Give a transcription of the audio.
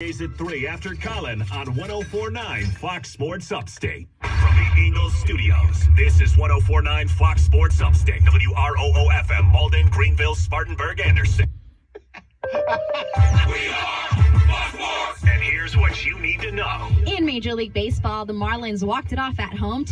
Days at 3 after Colin on 1049 Fox Sports Upstate. From the Eagles studios, this is 1049 Fox Sports Upstate. WROO FM, Mauldin, Greenville, Spartanburg, Anderson. we are Fox Sports. And here's what you need to know. In Major League Baseball, the Marlins walked it off at home.